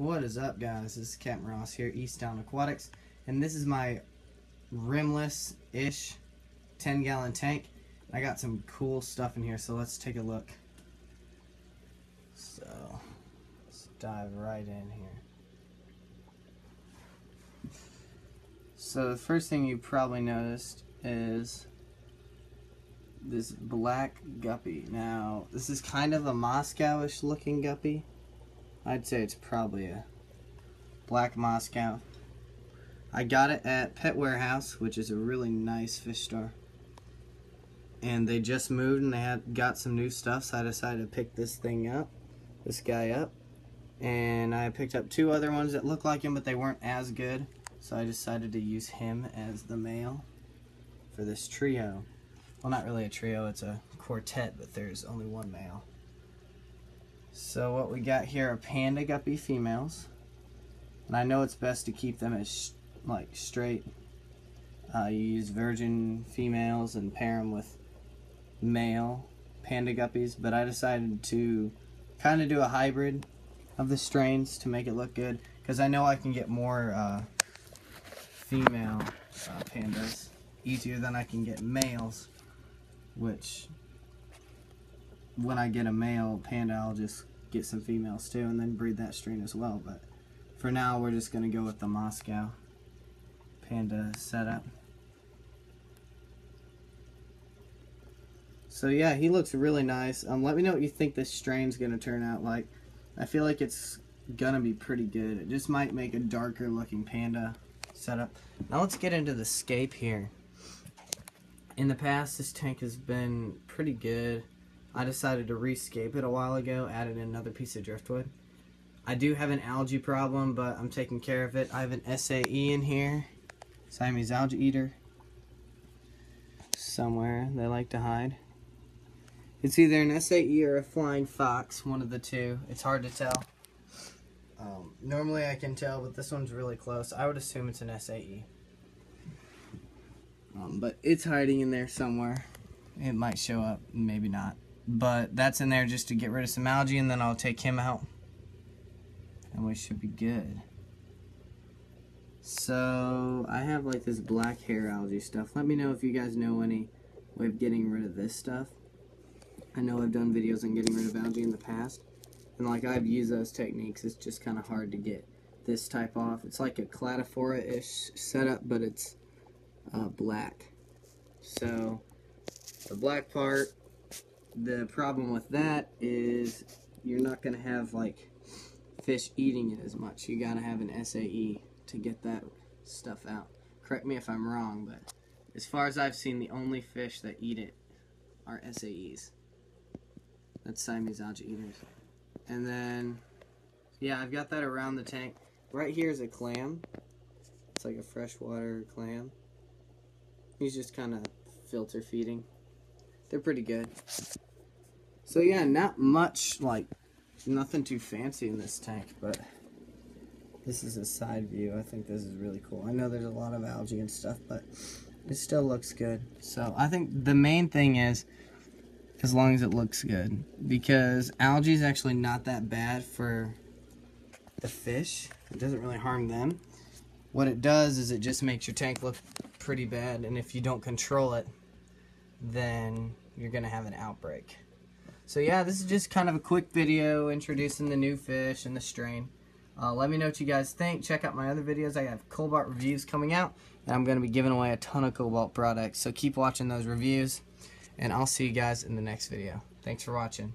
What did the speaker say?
What is up guys? This is Captain Ross here, East Allen Aquatics, and this is my rimless-ish 10 gallon tank. I got some cool stuff in here, so let's take a look. So, let's dive right in here. So the first thing you probably noticed is this black guppy. Now, this is kind of a Moscowish looking guppy. I'd say it's probably a black Moscow. I got it at Pet Warehouse, which is a really nice fish store. And they just moved and they had got some new stuff, so I decided to pick this thing up, this guy up. And I picked up two other ones that looked like him, but they weren't as good. So I decided to use him as the male for this trio. Well, not really a trio, it's a quartet, but there's only one male. So what we got here are panda guppy females. And I know it's best to keep them as like straight. Uh, you use virgin females and pair them with male panda guppies, but I decided to kind of do a hybrid of the strains to make it look good because I know I can get more uh, female uh, pandas easier than I can get males which when I get a male panda I'll just get some females too and then breed that strain as well. But for now we're just gonna go with the Moscow panda setup. So yeah he looks really nice. Um, let me know what you think this strain's gonna turn out like. I feel like it's gonna be pretty good. It just might make a darker looking panda setup. Now let's get into the scape here. In the past, this tank has been pretty good. I decided to rescape it a while ago, added another piece of driftwood. I do have an algae problem, but I'm taking care of it. I have an SAE in here, Siamese algae eater, somewhere they like to hide. It's either an SAE or a flying fox, one of the two. It's hard to tell. Um, normally I can tell, but this one's really close. I would assume it's an SAE. Um, but it's hiding in there somewhere. It might show up, maybe not. But that's in there just to get rid of some algae, and then I'll take him out. And we should be good. So, I have like this black hair algae stuff. Let me know if you guys know any way of getting rid of this stuff. I know I've done videos on getting rid of algae in the past. And like I've used those techniques, it's just kind of hard to get this type off. It's like a cladophora-ish setup, but it's uh, black. So the black part, the problem with that is you're not going to have like fish eating it as much. You got to have an SAE to get that stuff out. Correct me if I'm wrong, but as far as I've seen, the only fish that eat it are SAEs. That's Siamese algae eaters. And then, yeah, I've got that around the tank. Right here is a clam. It's like a freshwater clam. He's just kind of filter feeding. They're pretty good. So yeah, not much, like, nothing too fancy in this tank, but this is a side view. I think this is really cool. I know there's a lot of algae and stuff, but it still looks good. So I think the main thing is, as long as it looks good, because algae is actually not that bad for the fish. It doesn't really harm them. What it does is it just makes your tank look pretty bad, and if you don't control it, then you're going to have an outbreak. So yeah, this is just kind of a quick video introducing the new fish and the strain. Uh, let me know what you guys think. Check out my other videos. I have Cobalt reviews coming out, and I'm going to be giving away a ton of Cobalt products. So keep watching those reviews, and I'll see you guys in the next video. Thanks for watching.